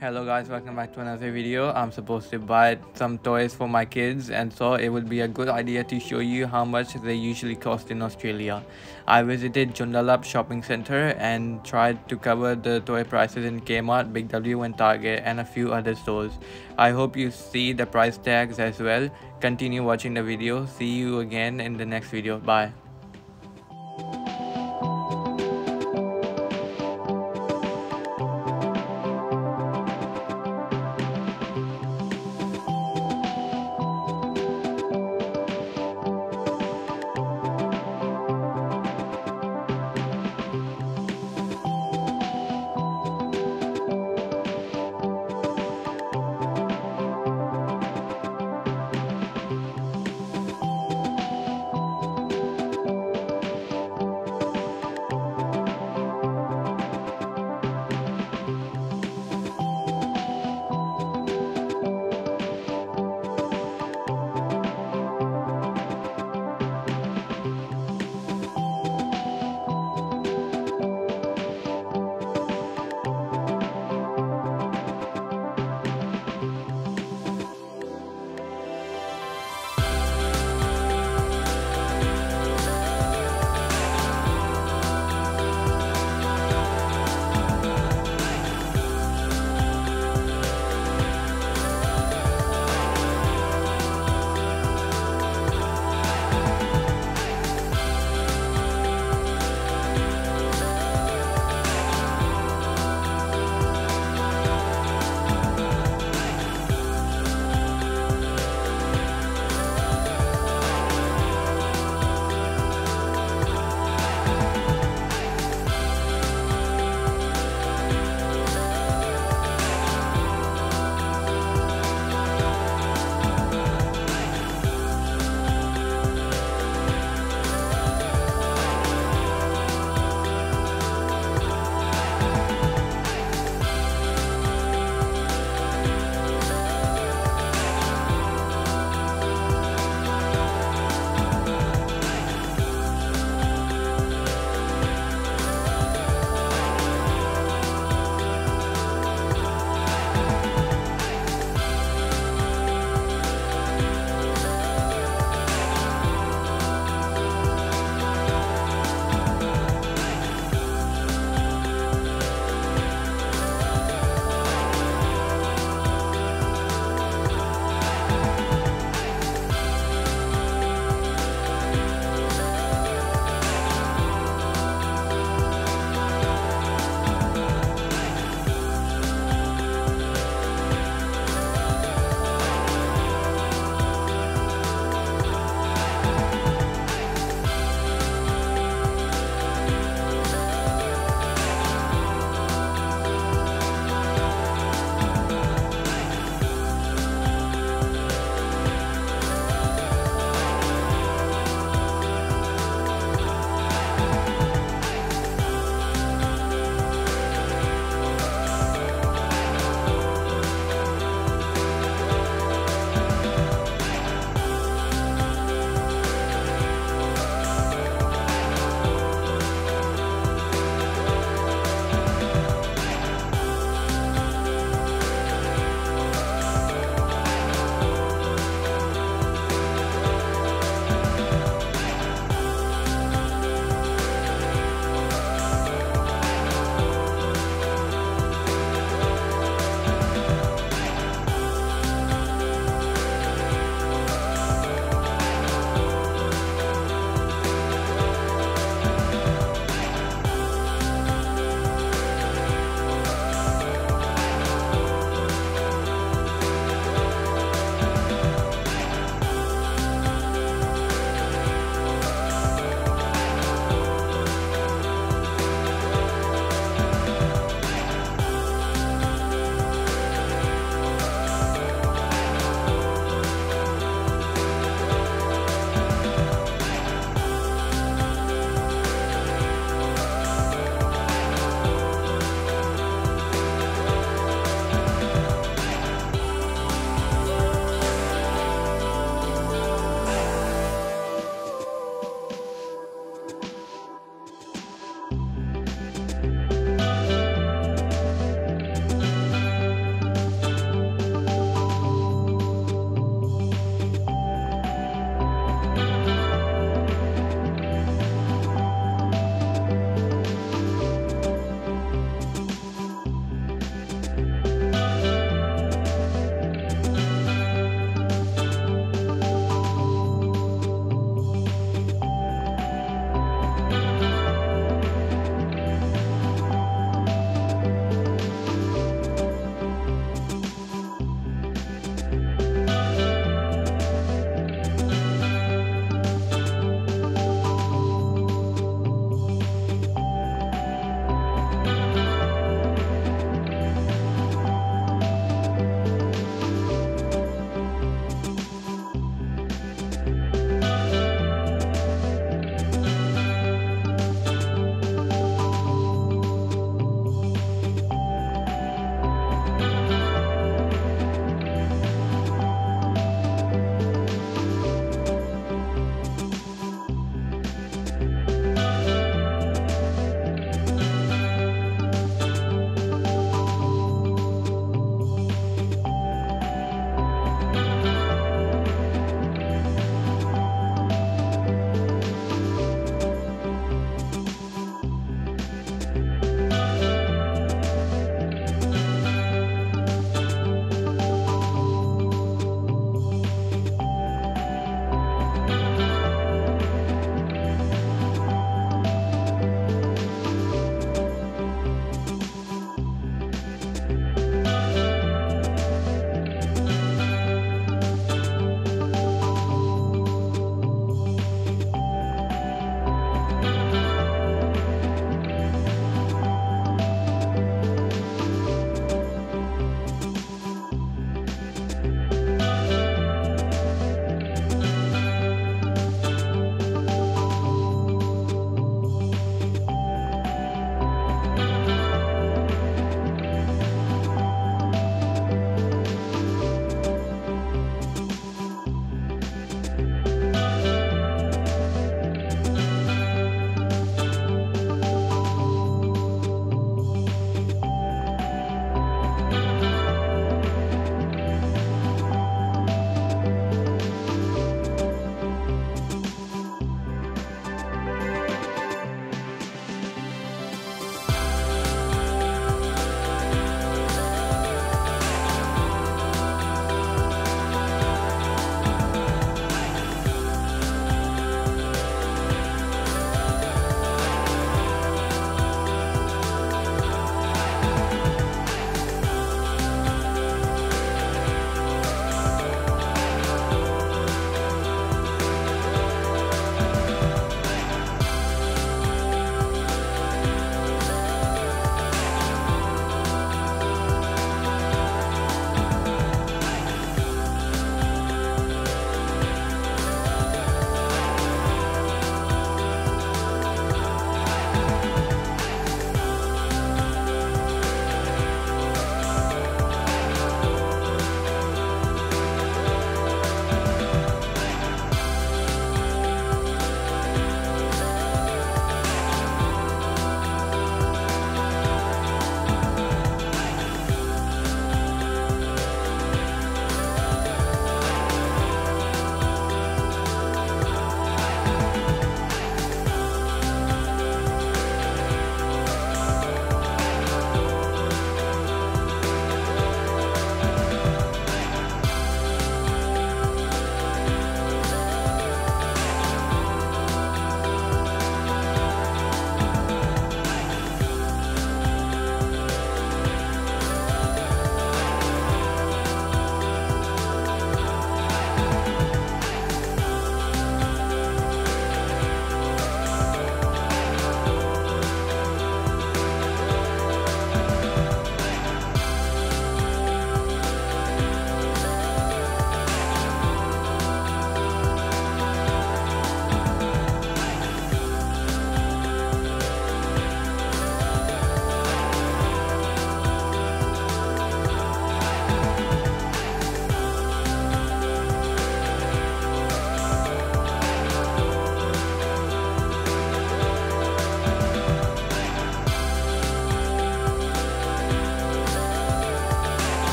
hello guys welcome back to another video. I'm supposed to buy some toys for my kids and so it would be a good idea to show you how much they usually cost in australia. I visited joondalup shopping center and tried to cover the toy prices in kmart big w and target and a few other stores. I hope you see the price tags as well. Continue watching the video. See you again in the next video. Bye.